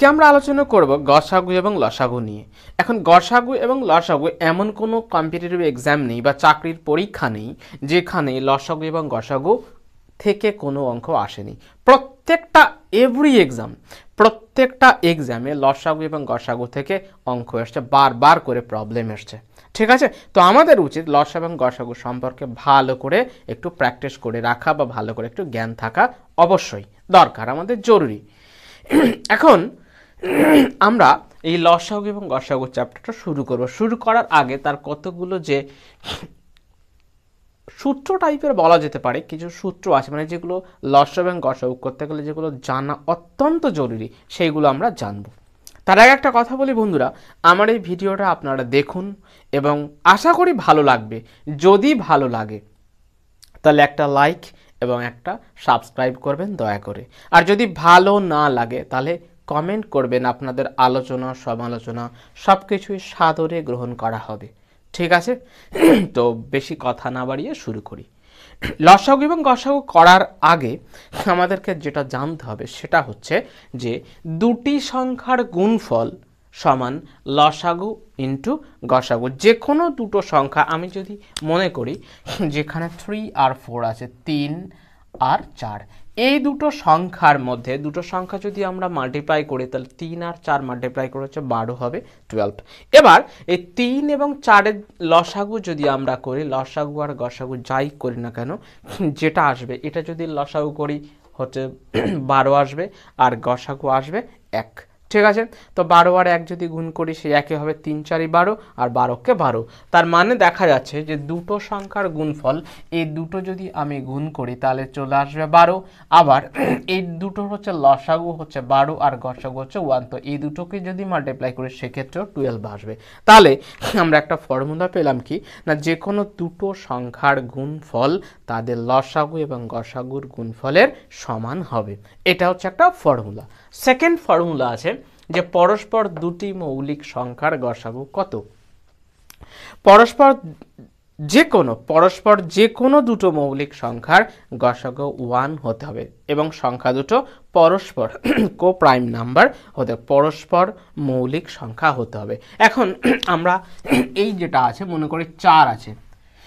কি আমরা আলোচনা করব গসাগু এবং লসাগু নিয়ে? এখন গসাগু এবং লসাগু এমন কোনো কম্পিটিটিভ এক্সাম নেই বা চাকরির পরীক্ষা নেই যেখানে লসাগু এবং গসাগু থেকে কোনো অঙ্ক আসেনি। প্রত্যেকটা এভরি এক্সাম প্রত্যেকটা এক্সামে লসাগু এবং গসাগু থেকে অঙ্ক এসছে বারবার করে প্রবলেম এসছে ঠিক আছে? তো আমাদের উচিত লস এবং গসাগু সম্পর্কে ভালো করে একটু প্র্যাকটিস করে রাখা বা ভালো করে একটু জ্ঞান থাকা অবশ্যই দরকার, আমাদের জরুরি। এখন আমরা এই লসাগু এবং গসাগু চ্যাপ্টারটা শুরু করব। শুরু করার আগে তার কতগুলো যে সূত্র টাইপের বলা যেতে পারে, কিছু সূত্র আছে মানে যেগুলো লস এবং গসাগু করতে গেলে যেগুলো জানা অত্যন্ত জরুরি, সেইগুলো আমরা জানব। তার আগে একটা কথা বলি বন্ধুরা, আমার এই ভিডিওটা আপনারা দেখুন এবং আশা করি ভালো লাগবে। যদি ভালো লাগে, তাহলে একটা লাইক এবং একটা সাবস্ক্রাইব করবেন, দয়া করে। আর যদি ভালো না লাগে, তাহলে কমেন্ট করবেন আপনাদের আলোচনা, সমালোচনা সব কিছুই সাদরে গ্রহণ করা হবে। ঠিক আছে? তো বেশি কথা না বাড়িয়ে শুরু করি। লসাগু এবং গসাগু করার আগে আমাদেরকে যেটা জানতে হবে সেটা হচ্ছে যে দুটি সংখ্যার গুণফল সমান লসাগু ইন্টু গসাগু। যে কোনো দুটো সংখ্যা আমি যদি মনে করি, যেখানে থ্রি আর ফোর আছে, তিন আর চার এই দুটো সংখ্যার মধ্যে, দুটো সংখ্যা যদি আমরা মাল্টিপ্লাই করি, তাহলে তিন আর চার মাল্টিপ্লাই করে হচ্ছে বারো হবে টুয়েলভ এবার এই তিন এবং চারের লসাগু যদি আমরা করি, লসাগু আর গসাগু যাই করি না কেন, যেটা আসবে, এটা যদি লসাগু করি হচ্ছে বারো আসবে আর গসাগু আসবে এক। ঠিক আছে? তো বারো আর এক যদি গুণ করি সে একে হবে তিন চারি বারো আর বারোকে বারো। তার মানে দেখা যাচ্ছে যে দুটো সংখ্যার গুণফল, এই দুটো যদি আমি গুণ করি, তাহলে চলে আসবে বারো। আবার এই দুটো হচ্ছে লসাগু হচ্ছে বারো আর গসাগু হচ্ছে ওয়ান। তো এই দুটোকে যদি মাল্টিপ্লাই করি, সেক্ষেত্রেও টুয়েলভ আসবে। তাহলে আমরা একটা ফর্মুলা পেলাম কি? না, যে কোনো দুটো সংখ্যার গুণফল তাদের লসাগু এবং গসাগুর গুণফলের সমান হবে। এটা হচ্ছে একটা ফর্মুলা সেকেন্ড ফর্মুলা আছে যে পরস্পর দুটি মৌলিক সংখ্যার গসাগু কত? পরস্পর যে কোনো, পরস্পর যে কোনো দুটো মৌলিক সংখ্যার গসাগু ওয়ান হতে হবে এবং সংখ্যা দুটো পরস্পর কো প্রাইম নাম্বার হতে পরস্পর মৌলিক সংখ্যা হতে হবে। এখন আমরা এই যেটা আছে, মনে করি চার আছে।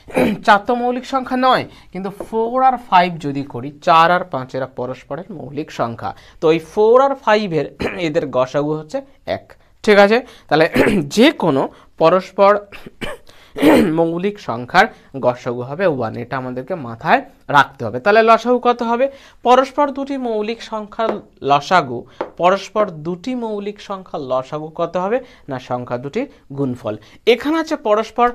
চার তো মৌলিক সংখ্যা নয়, কিন্তু ফোর আর ফাইভ যদি করি, চার আর পাঁচ এরা পরস্পরের মৌলিক সংখ্যা। তো এই ফোর আর ফাইভের এদের গসাগু হচ্ছে এক। ঠিক আছে? তাহলে যে কোনো পরস্পর মৌলিক সংখ্যার গসাগু হবে ওয়ান এটা আমাদেরকে মাথায় রাখতে হবে। তাহলে লসাগু কত হবে? পরস্পর দুটি মৌলিক সংখ্যার লসাগু, পরস্পর দুটি মৌলিক সংখ্যার লসাগু কত হবে? না, সংখ্যা দুটির গুণফল। এখানে আছে পরস্পর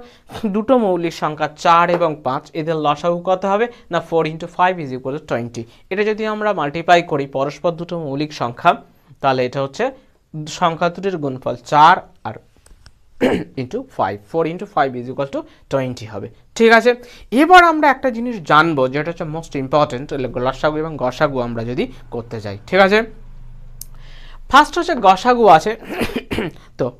দুটো মৌলিক সংখ্যা চার এবং পাঁচ, এদের লসাগু কত হবে? না four into five is equal to twenty এটা যদি আমরা মাল্টিপ্লাই করি পরস্পর দুটো মৌলিক সংখ্যা, তাহলে এটা হচ্ছে সংখ্যা দুটির গুণফল চার আর into five four into five is equal to twenty হবে। ঠিক আছে? এবার আমরা একটা জিনিস জানব, যেটা হচ্ছে মোস্ট ইম্পর্টেন্ট লসাগু এবং গসাগু আমরা যদি করতে যাই। ঠিক আছে? ফার্স্ট হচ্ছে গসাগু আছে। তো,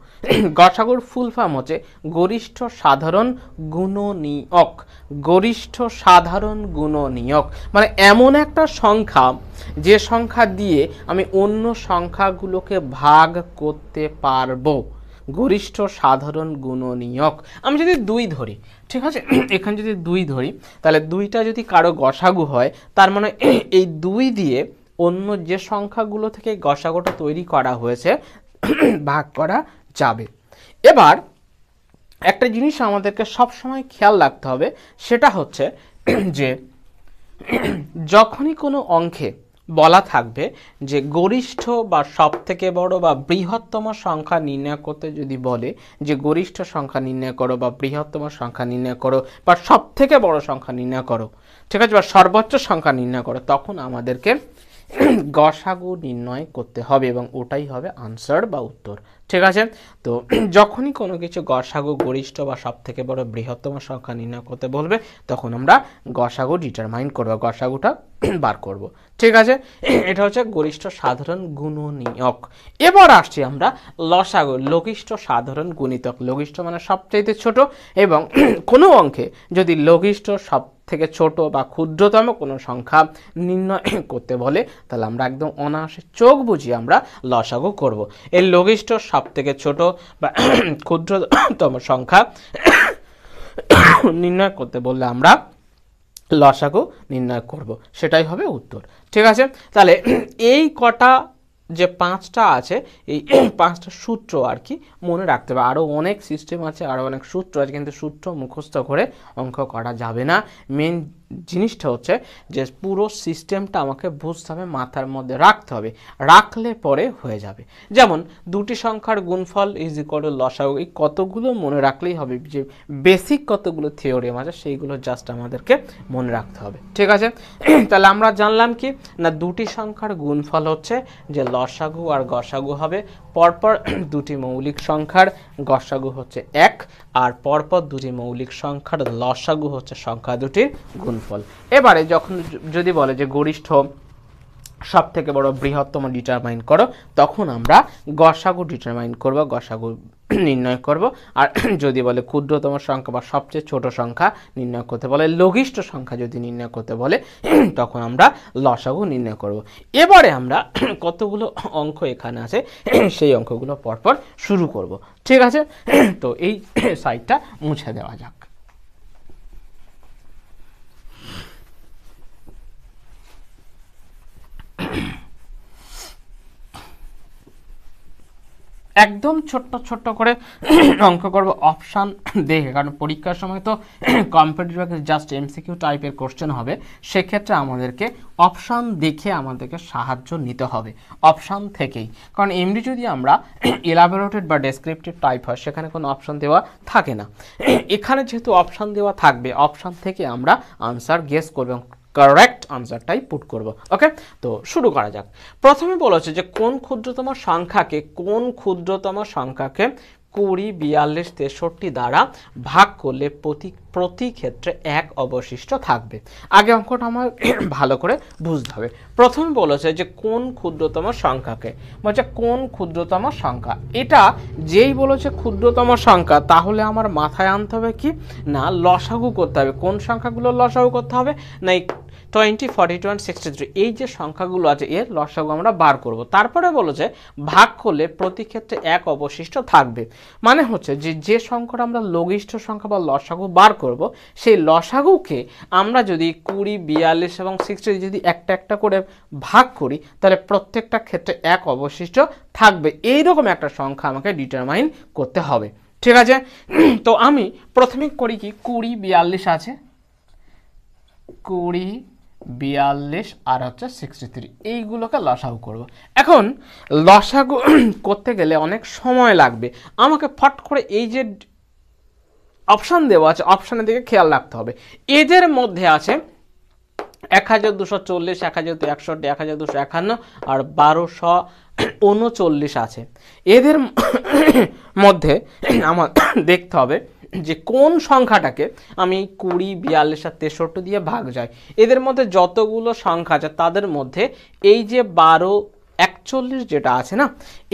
গসাগুর ফুল ফর্ম হচ্ছে গরিষ্ঠ সাধারণ গুণনীয়ক। গরিষ্ঠ সাধারণ গুণনীয়ক। মানে এমন একটা সংখ্যা, যে সংখ্যা দিয়ে আমি অন্য সংখ্যাগুলোকে ভাগ করতে পারব। গরিষ্ঠ সাধারণ গুণনীয়ক। আমি যদি দুই ধরি, ঠিক আছে? এখানে যদি দুই ধরি, তাহলে দুইটা যদি কারও গসাগু হয়, তার মানে এই দুই দিয়ে অন্য যে সংখ্যাগুলো থেকে গসাগুটা তৈরি করা হয়েছে, ভাগ করা যাবে। এবার একটা জিনিস আমাদেরকে সবসময় খেয়াল রাখতে হবে, সেটা হচ্ছে যে যখনই কোনো অঙ্কে বলা থাকবে যে গরিষ্ঠ বা সব থেকে বড় বা বৃহত্তম সংখ্যা নির্ণয় করতে যদি বলে যে গরিষ্ঠ সংখ্যা নির্ণয় করো বা বৃহত্তম সংখ্যা নির্ণয় করো বা সব থেকে বড় সংখ্যা নির্ণয় করো, ঠিক আছে, বা সর্বোচ্চ সংখ্যা নির্ণয় করো, তখন আমাদেরকে গসাগু নির্ণয় করতে হবে এবং ওটাই হবে আনসার বা উত্তর। ঠিক আছে? তো যখনই কোনো কিছু গসাগু, গরিষ্ঠ বা সব থেকে বড় বৃহত্তম সংখ্যা নির্ণয় করতে বলবে, তখন আমরা গসাগু ডিটারমাইন করব, গসাগুটা বার করব। ঠিক আছে? এটা হচ্ছে গরিষ্ঠ সাধারণ গুণনীয়ক। এবার আসছি আমরা লসাগু, লঘিষ্ঠ সাধারণ গুণিতক। লঘিষ্ঠ মানে সবচাইতে ছোট এবং কোনো অঙ্কে যদি লঘিষ্ঠ সব থেকে ছোট বা ক্ষুদ্রতম কোনো সংখ্যা নির্ণয় করতে বলে, তাহলে আমরা একদম অনায়াসে চোখ বুঝিয়ে আমরা লসাগু করব। এই লঘিষ্ঠ সব থেকে ছোট বা ক্ষুদ্রতম সংখ্যা নির্ণয় করতে বললে আমরা লসাগু নির্ণয় করব। সেটাই হবে উত্তর। ঠিক আছে? তাহলে এই কটা যে পাঁচটা আছে, এই পাঁচটা সূত্র আর কি মনে রাখতে হবে। আরও অনেক সিস্টেম আছে আরও অনেক সূত্র আছে, কিন্তু সূত্র মুখস্থ করে অঙ্ক করা যাবে না। মেন জিনিসটা হচ্ছে যে পুরো সিস্টেমটা আমাকে বুঝতে হবে, মাথার মধ্যে রাখতে হবে। রাখলে পরে হয়ে যাবে। যেমন দুটি সংখ্যার গুণফল ইজ ইকুয়াল টু লসাগু এই কতগুলো মনে রাখলেই হবে যে বেসিক কতগুলো থিওরিয়াম আছে, সেইগুলো জাস্ট আমাদেরকে মনে রাখতে হবে। ঠিক আছে? তাহলে আমরা জানলাম কি? না, দুটি সংখ্যার গুণফল হচ্ছে যে লসাগু আর গসাগু হবে। পরপর দুটি মৌলিক সংখ্যার গসাগু হচ্ছে এক, আর পরপর দুটি মৌলিক সংখ্যার লসাগু হচ্ছে সংখ্যা দুটির গুণফল। এবারে যখন যদি বলে যে গরিষ্ঠ সব থেকে বড় বৃহত্তম ডিটারমাইন করো, তখন আমরা গসাগু ডিটারমাইন করব, গসাগু নির্ণয় করব। আর যদি বলে ক্ষুদ্রতম সংখ্যা বা সবচেয়ে ছোট সংখ্যা নির্ণয় করতে বলে, লঘিষ্ঠ সংখ্যা যদি নির্ণয় করতে বলে, তখন আমরা লসাগু নির্ণয় করব। এবারে আমরা কতগুলো অঙ্ক এখানে আছে, সেই অঙ্কগুলো পরপর শুরু করব। ঠিক আছে? তো এই সাইডটা মুছে দেওয়া যাক। একদম ছোট্ট ছোট্ট করে অঙ্ক করব অপশান দেখে, কারণ পরীক্ষার সময় তো কম্পিটিটিভ জাস্ট এমসিকিউ টাইপের কোশ্চেন হবে। সেক্ষেত্রে আমাদেরকে অপশান দেখে আমাদেরকে সাহায্য নিতে হবে অপশান থেকেই। কারণ এমনি যদি আমরা এলাবোরেটেড বা ডেসক্রিপটিভ টাইপ হয়, সেখানে কোনো অপশান দেওয়া থাকে না। এখানে যেহেতু অপশান দেওয়া থাকবে অপশান থেকে আমরা আনসার গেস করব কারেক্ট আনসারটাই পুট করব ওকে তো শুরু করা যাক। প্রথমে বলেছে যে, কোন ক্ষুদ্রতম সংখ্যাকে, কোন ক্ষুদ্রতম সংখ্যাকে কুড়ি, বিয়াল্লিশ, তেষট্টি দ্বারা ভাগ করলে প্রতি প্রতি ক্ষেত্রে এক অবশিষ্ট থাকবে? আগে অঙ্কটা আমার ভালো করে বুঝতে হবে। প্রথমে বলেছে যে, কোন ক্ষুদ্রতম সংখ্যাকে? বলছে, কোন ক্ষুদ্রতম সংখ্যা? এটা যেই বলেছে ক্ষুদ্রতম সংখ্যা, তাহলে আমার মাথায় আনতে হবে কি? না, লসাগু করতে হবে। কোন সংখ্যাগুলো লসাগু করতে হবে? না twenty, forty, two sixty three এই যে সংখ্যাগুলো আছে, এর লসাগু আমরা বার করব। তারপরে বলো যে, ভাগ করলে প্রতি ক্ষেত্রে এক অবশিষ্ট থাকবে। মানে হচ্ছে যে যে সংখ্যাটা আমরা লঘিষ্ঠ সংখ্যা বা লসাগু বার করব, সেই লসাগুকে আমরা যদি কুড়ি, বিয়াল্লিশ এবং সিক্সটি যদি একটা একটা করে ভাগ করি, তাহলে প্রত্যেকটা ক্ষেত্রে এক অবশিষ্ট থাকবে। এই রকম একটা সংখ্যা আমাকে ডিটারমাইন করতে হবে। ঠিক আছে? তো আমি প্রথমে করি কি? কুড়ি, বিয়াল্লিশ আছে। কুড়ি বিয়াল্লিশ আর হচ্ছে সিক্সটি থ্রি এইগুলোকে লসাগু করব। এখন, লসাগু করতে গেলে অনেক সময় লাগবে। আমাকে ফট করে এই যে অপশান দেওয়া আছে অপশানের দিকে খেয়াল রাখতে হবে। এদের মধ্যে আছে এক হাজার দুশো চল্লিশ, এক হাজার একষট্টি, এক হাজার দুশো একান্ন আর বারোশো উনচল্লিশ আছে। এদের মধ্যে আমার দেখতে হবে যে কোন সংখ্যাটাকে আমি কুড়ি, বিয়াল্লিশ আর তেষট্টি দিয়ে ভাগ যায় এদের মধ্যে যতগুলো সংখ্যা আছে তাদের মধ্যে এই যে বারো, একচল্লিশ যেটা আছে না,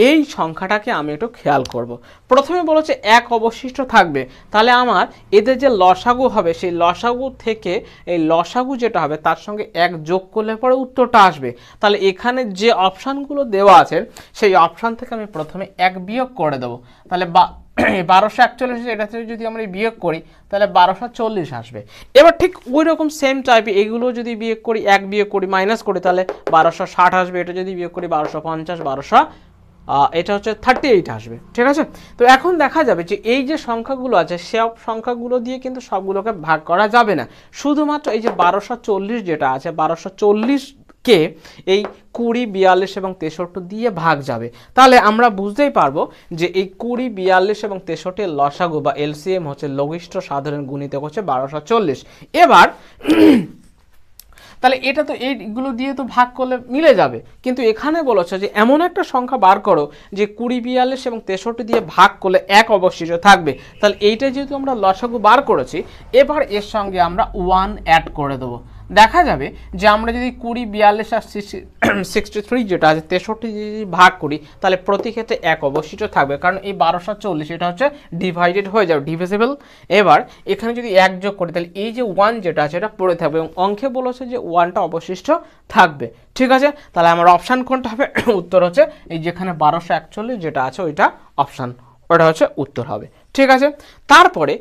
এই সংখ্যাটাকে আমি একটু খেয়াল করব। প্রথমে বলেছে এক অবশিষ্ট থাকবে, তাহলে আমার এদের যে লসাগু হবে, সেই লসাগু থেকে এই লসাগু যেটা হবে তার সঙ্গে এক যোগ করলে পরে উত্তরটা আসবে তাহলে এখানে যে অপশানগুলো দেওয়া আছে, সেই অপশান থেকে আমি প্রথমে এক বিয়োগ করে দেবো তাহলে বা বারোশো একচল্লিশ এটা থেকে যদি আমরা বিয়োগ করি, তাহলে বারোশো চল্লিশ আসবে। এবার ঠিক ওই রকম সেম টাইপে এগুলো যদি বিয়োগ করি, এক বিয়োগ করি মাইনাস করি, তাহলে বারোশো ষাট আসবে, এটা যদি বিয়োগ করি, বারোশো পঞ্চাশ, বারোশো এটা হচ্ছে থার্টি এইট আসবে, ঠিক আছে? তো এখন দেখা যাবে যে এই যে সংখ্যাগুলো আছে, সব সংখ্যাগুলো দিয়ে কিন্তু সবগুলোকে ভাগ করা যাবে না। শুধুমাত্র এই যে বারোশো চল্লিশ যেটা আছে, বারোশো চল্লিশ কে এই কুড়ি, বিয়াল্লিশ এবং তেষট্টি দিয়ে ভাগ যাবে। তাহলে আমরা বুঝতেই পারব যে এই কুড়ি, বিয়াল্লিশ এবং তেষট্টির লসাগু বা এলসিএম হচ্ছে লঘিষ্ঠ সাধারণ গুণিতক হচ্ছে বারোশো চল্লিশ। এবার তাহলে এটা তো এইগুলো দিয়ে তো ভাগ করলে মিলে যাবে। কিন্তু এখানে বলেছে যে এমন একটা সংখ্যা বার করো যে কুড়ি, বিয়াল্লিশ এবং তেষট্টি দিয়ে ভাগ করলে এক অবশিষ্ট থাকবে। তাহলে এইটা যেহেতু আমরা লসাগু বার করেছি, এবার এর সঙ্গে আমরা ওয়ান অ্যাড করে দেবো। দেখা যাবে যে আমরা যদি কুড়ি, বিয়াল্লিশ আর সিক্সটি থ্রি যেটা আছে, তেষট্টি যদি ভাগ করি, তাহলে প্রতি ক্ষেত্রে এক অবশিষ্ট থাকবে। কারণ এই বারোশো চল্লিশ, এটা হচ্ছে ডিভাইডেড হয়ে যাবে ডিভিজিবল এবার এখানে যদি এক যোগ করি, তাহলে এই যে ওয়ান যেটা আছে, এটা পড়ে থাকবে এবং অঙ্কে বলেছে যে ওয়ানটা অবশিষ্ট থাকবে। ঠিক আছে? তাহলে আমার অপশান কোনটা হবে? উত্তর হচ্ছে এই যেখানে বারোশো একচল্লিশ যেটা আছে, ওইটা অপশান ওটা হচ্ছে উত্তর হবে। ঠিক আছে? তারপরে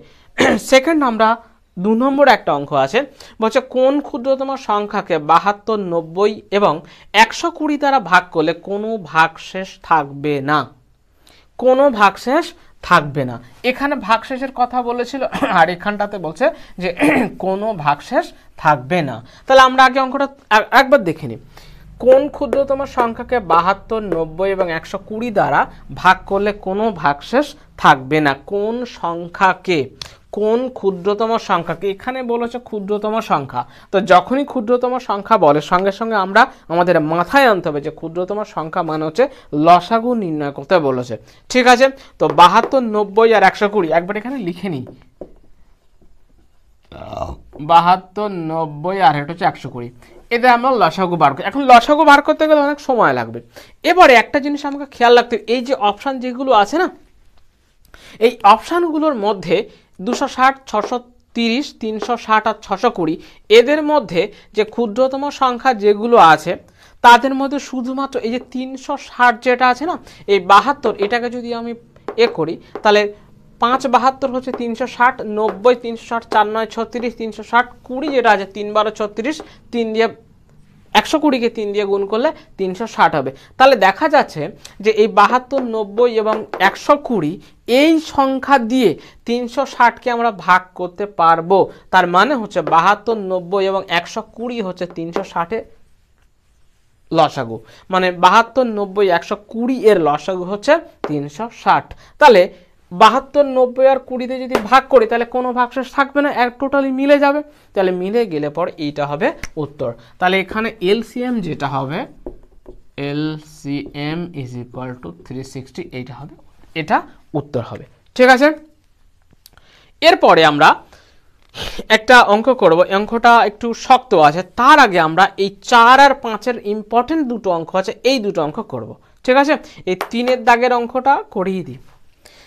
সেকেন্ড আমরা দু নম্বর একটা অঙ্ক আছে, বলছে কোন ক্ষুদ্রতম সংখ্যাকে বাহাত্তর, নব্বই এবং একশো কুড়ি দ্বারা ভাগ করলে কোনো ভাগশেষ থাকবে না। কোনো ভাগশেষ থাকবে না। এখানে ভাগশেষের কথা বলেছিল, আর এখানটাতে বলছে যে কোনো ভাগশেষ থাকবে না। তাহলে আমরা আগে অঙ্কটা একবার দেখে নিই। কোন ক্ষুদ্রতম সংখ্যাকে বাহাত্তর নব্বই এবং একশো কুড়ি দ্বারা ভাগ করলে কোনো ভাগশেষ থাকবে না? কোন সংখ্যাকে? কোন ক্ষুদ্রতম সংখ্যাকে? এখানে বলেছে ক্ষুদ্রতম সংখ্যা। তো যখনই ক্ষুদ্রতম সংখ্যা বলে সঙ্গে সঙ্গে আমরা আমাদের মাথায় আনতে হবে যে ক্ষুদ্রতম সংখ্যা মানে হচ্ছে লসাগু নির্ণয় করতে বলেছে। ঠিক আছে? তো বাহাত্তর নব্বই আর একশো কুড়ি একবার এখানে লিখে নিই। বাহাত্তর নব্বই আর এটা হচ্ছে একশো কুড়ি। এতে আমরা লসাগু বার করি। এখন লসাগু বার করতে গেলে অনেক সময় লাগবে। এবারে একটা জিনিস আমাকে খেয়াল রাখতে এই যে অপশান যেগুলো আছে না, এই অপশানগুলোর মধ্যে দুশো ষাট, ছশো তিরিশ, তিনশো ষাট আর ছশো কুড়ি, এদের মধ্যে যে ক্ষুদ্রতম সংখ্যা যেগুলো আছে, তাদের মধ্যে শুধুমাত্র এই যে তিনশো ষাট যেটা আছে না, এই বাহাত্তর, এটাকে যদি আমি এ করি, তাহলে পাঁচ বাহাত্তর হচ্ছে তিনশো ষাট, নব্বই তিনশো ষাট, চার নয় ছত্রিশ, তিনশো ষাট, কুড়ি যেটা আছে তিন বারো ছত্রিশ, তিন দিয়ে একশো কুড়িকে তিন দিয়ে গুণ করলে তিনশো ষাট হবে। তাহলে দেখা যাচ্ছে যে এই বাহাত্তর, নব্বই এবং একশো কুড়ি এই সংখ্যা দিয়ে তিনশো ষাটকে আমরা ভাগ করতে পারব। তার মানে হচ্ছে বাহাত্তর, নব্বই এবং একশো কুড়ি হচ্ছে তিনশো ষাটে লসাগু। মানে বাহাত্তর, নব্বই, একশো কুড়ি এর লসাগু হচ্ছে তিনশো ষাট। তাহলে বাহাত্তর, নব্বই আর কুড়িতে যদি ভাগ করি, তাহলে কোনো ভাগশেষ থাকবে না, এক টোটালি মিলে যাবে। তাহলে মিলে গেলে পর এইটা হবে উত্তর। তাহলে এখানে এলসিএম যেটা হবে, LCM is equal to three sixty এইটা হবে, এটা উত্তর হবে। ঠিক আছে? এরপরে আমরা একটা অঙ্ক করব অঙ্কটা একটু শক্ত আছে। তার আগে আমরা এই চার আর পাঁচের ইম্পর্টেন্ট দুটো অঙ্ক আছে, এই দুটো অঙ্ক করব। ঠিক আছে? এই তিনের দাগের অঙ্কটা করিয়ে দিই।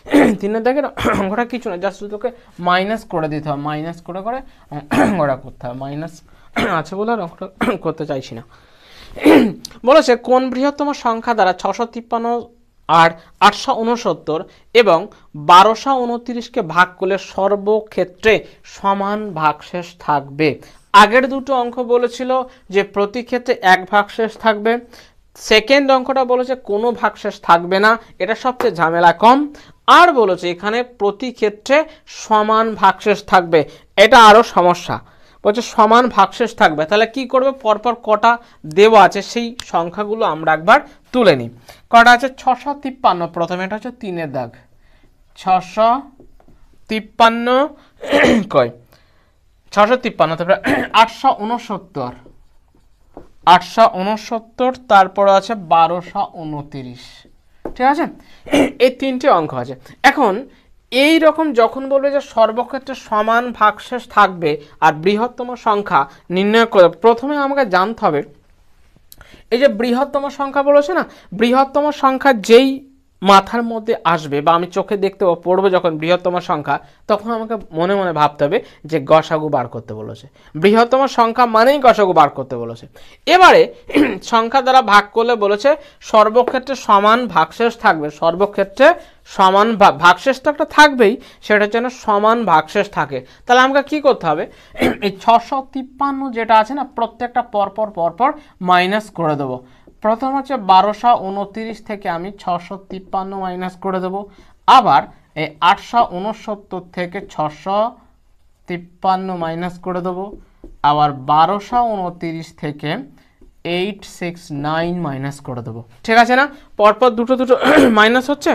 তিনের দাগের অঙ্কটা কিছু না জাস্ট তোকে মাইনাস করে দিতে হবে মাইনাস করে করে অঙ্কটা করতে হবে মাইনাস আছে বলে আর অঙ্কটা করতে চাইছি না। বলেছে, কোন বৃহত্তম সংখ্যা দ্বারা ছশো তিপ্পান্ন আর আটশো উনসত্তর এবং বারোশো উনত্রিশকে ভাগ করলে সর্বক্ষেত্রে সমান ভাগশেষ থাকবে? আগের দুটো অঙ্ক বলেছিল যে প্রতি ক্ষেত্রে এক ভাগশেষ থাকবে। সেকেন্ড অঙ্কটা বলেছে কোনো ভাগশেষ থাকবে না, এটা সবচেয়ে ঝামেলা কম। আর বলেছে এখানে প্রতি ক্ষেত্রে সমান ভাগশেষ থাকবে, এটা আরও সমস্যা। বলছে সমান ভাগশেষ থাকবে, তাহলে কি করবে? পরপর কটা দেওয়া আছে, সেই সংখ্যাগুলো আমরা একবার তুলে নিই। কটা আছে? ছশো তিপ্পান্ন, প্রথমে এটা হচ্ছে তিনের দাগ। ছশো তিপ্পান্ন, কয়? ছশো তিপ্পান্ন, তারপরে আটশো উনসত্তর। আটশো উনসত্তর, তারপর আছে বারোশো উনতিরিশ। ঠিক আছে? এই তিনটি অঙ্ক আছে। এখন এই রকম যখন বলবে যে সর্বক্ষেত্রে সমান ভাগশেষ থাকবে আর বৃহত্তম সংখ্যা নির্ণয় করে প্রথমে আমাকে জানতে হবে, এই যে বৃহত্তম সংখ্যা বলেছে না, বৃহত্তম সংখ্যা যেই মাথার মধ্যে আসবে বা আমি চোখে দেখতে পড়ব যখন বৃহত্তম সংখ্যা, তখন আমাকে মনে মনে ভাবতে হবে যে গসাগু বার করতে বলেছে। বৃহত্তম সংখ্যা মানেই গসাগু বার করতে বলেছে। এবারে সংখ্যা দ্বারা ভাগ করলে বলেছে সর্বক্ষেত্রে সমান ভাগশেষ থাকবে। সর্বক্ষেত্রে সমান ভাগশেষ তো একটা থাকবেই, সেটা যেন সমান ভাগশেষ থাকে। তাহলে আমাকে কি করতে হবে? এই ছশো তিপ্পান্ন যেটা আছে না, প্রত্যেকটা পরপর পরপর মাইনাস করে দেবো। প্রথম হচ্ছে বারোশো উনতিরিশ থেকে আমি ছশো তিপ্পান্ন মাইনাস করে দেবো। আবার এই আটশো উনসত্তর থেকে ছশো তিপ্পান্ন মাইনাস করে দেবো। আবার বারোশো উনতিরিশ থেকে এইট সিক্স নাইন মাইনাস করে দেবো। ঠিক আছে না? পরপর দুটো দুটো মাইনাস হচ্ছে?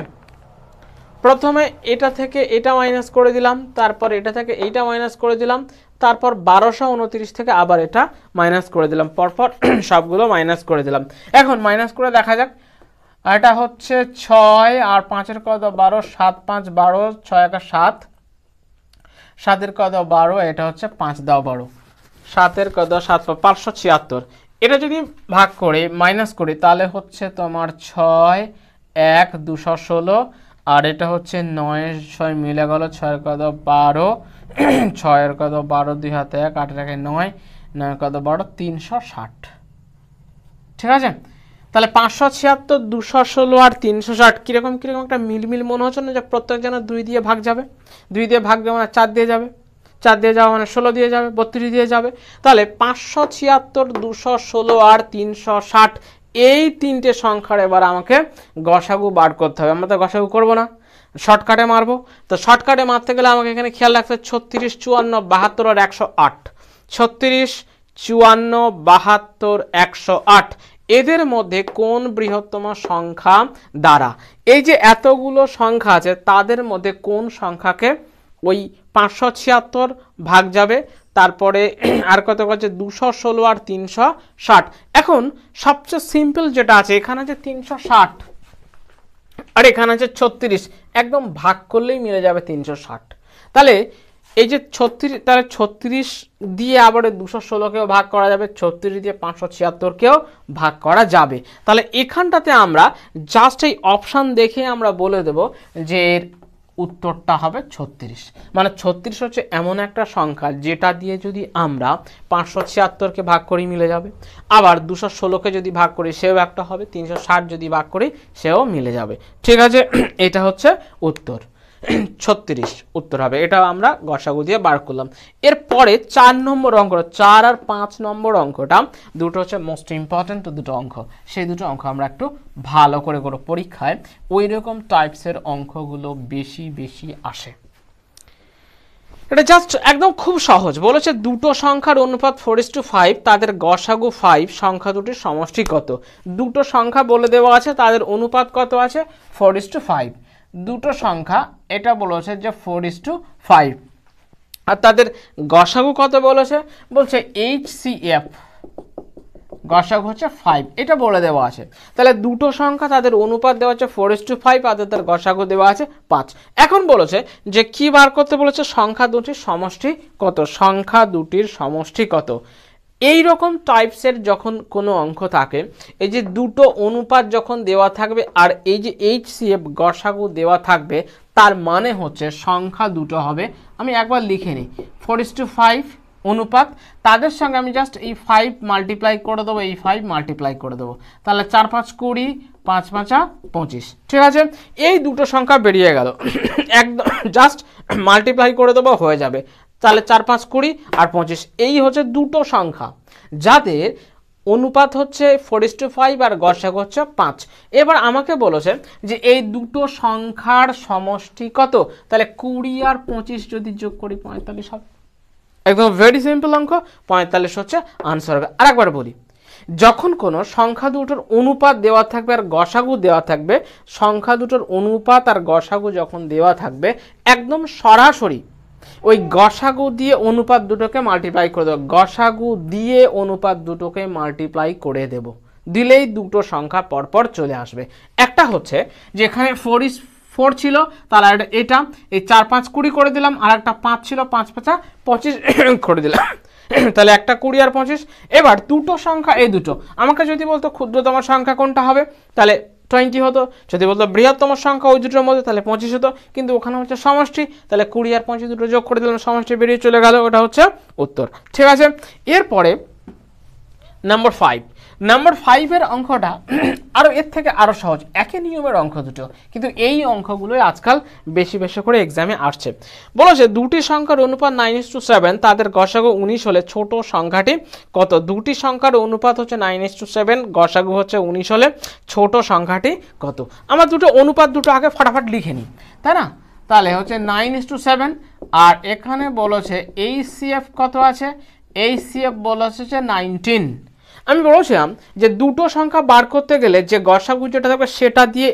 প্রথমে এটা থেকে এটা মাইনাস করে দিলাম, তারপর এটা থেকে এইটা মাইনাস করে দিলাম তারপর বারোশো উনত্রিশ থেকে আবার এটা মাইনাস করে দিলাম। পরপর সবগুলো মাইনাস করে দিলাম। এখন মাইনাস করে দেখা যাক। এটা হচ্ছে ছয় আর পাঁচের কত? বারো, সাত, পাঁচ, বারো, ছয় একা সাত। সাতের কত? বারো, এটা হচ্ছে পাঁচ, দাও বারো। সাতের কত? সাত পাঁচশো ছিয়াত্তর। এটা যদি ভাগ করে মাইনাস করি, তাহলে হচ্ছে তোমার ছয়, এক, দুশো ষোলো আর এটা হচ্ছে নয়, ছয় মিলে গেল ছয়ের কত বারো ছয়ের কত বারো, দুই হাতে এক আটের একে নয় নয় কত বারো, তিনশো ষাট। ঠিক আছে? তাহলে পাঁচশো ছিয়াত্তর, দুশো ষোলো আর তিনশো ষাট, কীরকম কীরকম একটা মিলমিল মনে হচ্ছে না যে প্রত্যেক যেন দুই দিয়ে ভাগ যাবে? দুই দিয়ে ভাগ যাবে মানে চার দিয়ে যাবে। চার দিয়ে যাওয়া মানে ষোলো দিয়ে যাবে, বত্রিশ দিয়ে যাবে। তাহলে পাঁচশো ছিয়াত্তর, দুশো ষোলো আর তিনশো ষাট এই তিনটে সংখ্যার এবার আমাকে গসাগু বার করতে হবে। আমরা তো গসাগু করব না। শর্টকাটে মারবো। তো শর্টকাটে মারতে গেলে আমাকে এখানে খেয়াল রাখতে ছত্রিশ, চুয়ান্ন, বাহাত্তর আর একশো আট। ছত্রিশ, চুয়ান্ন, বাহাত্তর, একশো আট। এদের মধ্যে কোন বৃহত্তম সংখ্যা দ্বারা? এই যে এতগুলো সংখ্যা আছে, তাদের মধ্যে কোন সংখ্যাকে ওই পাঁচশো ছিয়াত্তর ভাগ যাবে? তারপরে আর কত করছে দুশো ষোলো আর তিনশো ষাট। এখন সবচেয়ে সিম্পল যেটা আছে, এখানে আছে তিনশো ষাট আর এখানে আছে ছত্রিশ। একদম ভাগ করলেই মিলে যাবে তিনশো ষাট। তাহলে এই যে ছত্রিশ, তাহলে ছত্রিশ দিয়ে আবার দুশো ষোলোকেও ভাগ করা যাবে, ছত্রিশ দিয়ে পাঁচশো ছিয়াত্তরকেও ভাগ করা যাবে। তাহলে এখানটাতে আমরা জাস্ট এই অপশান দেখে আমরা বলে দেব যে উত্তরটা হবে ছত্রিশ। মানে ছত্রিশ হচ্ছে এমন একটা সংখ্যা যেটা দিয়ে যদি আমরা পাঁচশো ছিয়াত্তরকে ভাগ করি মিলে যাবে, আবার দুশো ষোলোকে যদি ভাগ করি সেও একটা হবে, তিনশো ষাট যদি ভাগ করি সেও মিলে যাবে। ঠিক আছে? এটা হচ্ছে উত্তর। ছত্রিশ উত্তর হবে। এটা আমরা গসাগু দিয়ে বার করলাম। এরপরে চার নম্বর অঙ্কটা চার আর পাঁচ নম্বর অঙ্কটা, দুটো হচ্ছে মোস্ট ইম্পর্ট্যান্ট দুটো অঙ্ক। সেই দুটো অঙ্ক আমরা একটু ভালো করে করো পরীক্ষায়। ওই রকম টাইপসের অঙ্কগুলো বেশি বেশি আসে। এটা জাস্ট একদম খুব সহজ। বলেছে দুটো সংখ্যার অনুপাত ফোর ইস টু ফাইভ তাদের গসাগু ফাইভ সংখ্যা দুটির সমষ্টি কত? দুটো সংখ্যা বলে দেওয়া আছে, তাদের অনুপাত কত আছে? ফোর ইস টু ফাইভ দুটো সংখ্যা, এটা বলেছে যে ফোর ইস টু ফাইভ আর তাদের গসাগু কত বলেছে? বলছে এইচ সি এফ গসাগু হচ্ছে ফাইভ এটা বলে দেওয়া আছে। তাহলে দুটো সংখ্যা তাদের অনুপাত দেওয়া আছে ফোর ইস টু ফাইভ আর তাদের গসাগু দেওয়া আছে পাঁচ। এখন বলেছে যে কি বার করতে বলেছে? সংখ্যা দুটির সমষ্টি কত? সংখ্যা দুটির সমষ্টি কত? এই রকম টাইপসের যখন কোনো অঙ্ক থাকে, এই যে দুটো অনুপাত যখন দেওয়া থাকবে আর এই যে এইচ সি এফ গসাগু দেওয়া থাকবে, তার মানে হচ্ছে সংখ্যা দুটো হবে। আমি একবার লিখে নিই। ফোর ইস টু ফাইভ অনুপাত, তাদের সঙ্গে আমি জাস্ট এই ফাইভ মাল্টিপ্লাই করে দেবো, এই ফাইভ মাল্টিপ্লাই করে দেবো। তাহলে চার পাঁচ কুড়ি, পাঁচ পাঁচা পঁচিশ। ঠিক আছে? এই দুটো সংখ্যা বেরিয়ে গেল। একদম জাস্ট মাল্টিপ্লাই করে দেবো, হয়ে যাবে। তাহলে চার, পাঁচ, কুড়ি আর পঁচিশ। এই হচ্ছে দুটো সংখ্যা। যাদের অনুপাত হচ্ছে ফোর ইস টু ফাইভ আর গসাগ হচ্ছে পাঁচ। এবার আমাকে বলেছে যে এই দুটো সংখ্যার সমষ্টি কত? তাহলে কুড়ি আর পঁচিশ যদি যোগ করি পঁয়তাল্লিশ হবে একদম ভেরি সিম্পল অঙ্ক, পঁয়তাল্লিশ হচ্ছে আনসার হবে। আর একবার বলি, যখন কোনো সংখ্যা দুটোর অনুপাত দেওয়া থাকবে আর গসাগু দেওয়া থাকবে, সংখ্যা দুটোর অনুপাত আর গসাগু যখন দেওয়া থাকবে, একদম সরাসরি ওই গসাগু দিয়ে অনুপাত দুটোকে মাল্টিপ্লাই করে দেবো। গসাগু দিয়ে অনুপাত দুটোকে মাল্টিপ্লাই করে দেব। দিলেই দুটো সংখ্যা পরপর চলে আসবে। একটা হচ্ছে যেখানে ফোর ইস ফোর ছিল, তাহলে এটা, এই চার পাঁচ কুড়ি করে দিলাম, আর একটা পাঁচ ছিল, পাঁচ পাঁচা পঁচিশ করে দিলাম। তাহলে একটা কুড়ি আর পঁচিশ। এবার দুটো সংখ্যা, এই দুটো। আমাকে যদি বলতো ক্ষুদ্রতম সংখ্যা কোনটা হবে? তাহলে টোয়েন্টি হতো। যদি বলতো বৃহত্তম সংখ্যা ওই দুটোর মধ্যে, তাহলে পঁচিশ হতো। কিন্তু ওখানে হচ্ছে সমষ্টি, তাহলে কুড়ি আর পঁচিশ দুটো যোগ করে দিলাম, সমষ্টি বেরিয়ে চলে গেল, ওটা হচ্ছে উত্তর। ঠিক আছে? এরপরে নাম্বার ফাইভ নাম্বার ফাইভের অঙ্কটা আরও এর থেকে আরও সহজ। একই নিয়মের অঙ্ক দুটো, কিন্তু এই অঙ্কগুলোই আজকাল বেশি বেশি করে এক্সামে আসছে। বলেছে দুটি সংখ্যার অনুপাত নাইন ইস টু সেভেন তাদের গসাগু উনিশ হলে ছোট সংখ্যাটি কত? দুটি সংখ্যার অনুপাত হচ্ছে নাইন ইস টু সেভেন গসাগু হচ্ছে উনিশ হলে ছোট সংখ্যাটি কত? আমার দুটো অনুপাত দুটো আগে ফটাফট লিখে নিই। তাই না? তাহলে হচ্ছে নাইন ইস টু সেভেন আর এখানে বলেছে এই সিএফ কত আছে? এই সিএফ বলেছে যে নাইনটিন আমি বলেছিলাম যে দুটো সংখ্যা বার করতে গেলে যে গসাগু যেটা থাকবে সেটা দিয়ে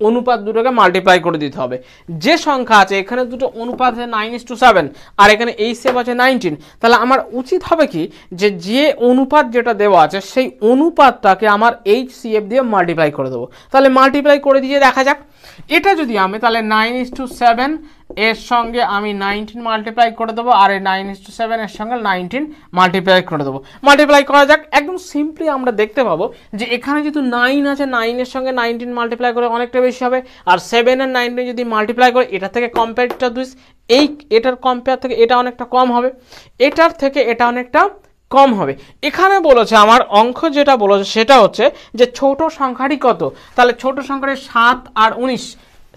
অনুপাত দুটোকে মাল্টিপ্লাই করে দিতে হবে। যে সংখ্যা আছে, এখানে দুটো অনুপাত আছে নাইন ইস টু সেভেন আর এখানে এই সেভ আছে নাইনটিন তাহলে আমার উচিত হবে কি যে যে অনুপাত যেটা দেওয়া আছে, সেই অনুপাতটাকে আমার এইচ সি এফ দিয়ে মাল্টিপ্লাই করে দেবো। তাহলে মাল্টিপ্লাই করে দিয়ে দেখা যাক। এটা যদি আমি তাহলে নাইন ইস টু সেভেন এর সঙ্গে আমি নাইনটিন মাল্টিপ্লাই করে দেবো আর এই নাইন ইস টু সেভেন এর সঙ্গে নাইনটিন মাল্টিপ্লাই করে দেবো। মাল্টিপ্লাই করা যাক, একদম সিম্পলি আমরা দেখতে পাবো যে এখানে যেহেতু নাইন আছে নাইনের সঙ্গে নাইনটিন মাল্টিপ্লাই করে অনেকটা বেশি হবে আর সেভেন আর নাইনটিন যদি মাল্টিপ্লাই করে, এটা থেকে কম্পেয়ারটা দুই এই এটার কম্পেয়ার থেকে এটা অনেকটা কম হবে, এটার থেকে এটা অনেকটা কম হবে। এখানে বলেছে, আমার অঙ্ক যেটা বলেছে সেটা হচ্ছে যে ছোট সংখ্যাটি কত? তাহলে ছোট সংখ্যাটি সাত আর উনিশ।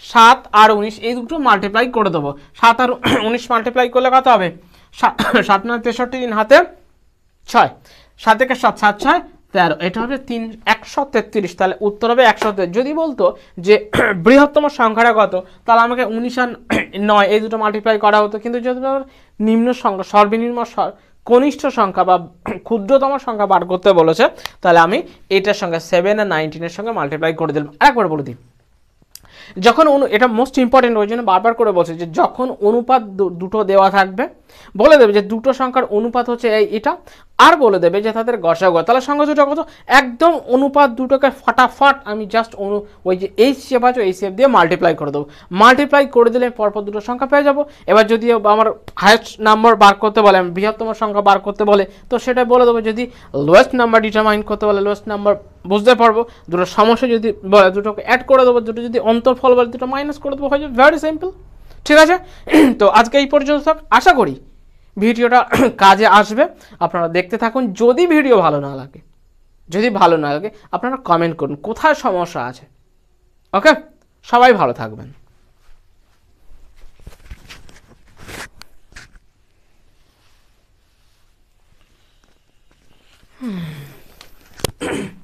সাত আর উনিশ, এই দুটো মাল্টিপ্লাই করে দেবো। সাত আর উনিশ মাল্টিপ্লাই করলে কত হবে? সাত নয় তেষট্টি দিন হাতে ছয়। সাত থেকে সাত সাত, ছয়, তেরো। এটা হবে তিন, একশো তেত্রিশ। তাহলে উত্তর হবে একশো যদি বলতো যে বৃহত্তম সংখ্যাটা কত, তাহলে আমাকে উনিশ আর নয়, এই দুটো মাল্টিপ্লাই করা হতো। কিন্তু যদি নিম্ন সংখ্যা, সর্বনিম্ন কনিষ্ঠ সংখ্যা বা ক্ষুদ্রতম সংখ্যা বার করতে বলেছে, তাহলে আমি এটার সঙ্গে সেভেন আর নাইনটিনের সঙ্গে মাল্টিপ্লাই করে দিলাম। আরেকবার বলে দিই। যখন অনু এটা মোস্ট ইম্পর্টেন্ট ওই জন্য বারবার করে বলছে যে যখন অনুপাত দুটো দেওয়া থাকবে বলে দেবে যে দুটো সংখ্যার অনুপাত হচ্ছে এই এটা, আর বলে দেবে যে তাদের গসাগু। তাহলে সংখ্যা দুটো কত? একদম অনুপাত দুটোকে ফটাফট আমি জাস্ট অনু ওই যে এই শেপ আছে এই শেপ দিয়ে মাল্টিপ্লাই করে দেবো। মাল্টিপ্লাই করে দিলে পরপর দুটো সংখ্যা পেয়ে যাব। এবার যদি আমার হায়েস্ট নাম্বার বার করতে বলে, আমি বৃহত্তম সংখ্যা বার করতে বলে, তো সেটা বলে দেবো যদি লোয়েস্ট নাম্বার ডিটারমাইন করতে বলে লোয়েস্ট নাম্বার বুঝতে পারব। দুটো সমস্যা যদি বলে, দুটোকে অ্যাড করে দেবো, দুটো যদি অন্তর্ফল বলে, দুটো মাইনাস করে দেবো। হয়ে যাবে ভেরি সিম্পল ঠিক আছে? তো আজকে এই পর্যন্ত আশা করি ভিডিওটা কাজে আসবে। আপনারা দেখতে থাকুন। যদি ভিডিও ভালো না লাগে, যদি ভালো না লাগে, আপনারা কমেন্ট করুন। কোথায় সমস্যা আছে? ওকে সবাই ভালো থাকবেন।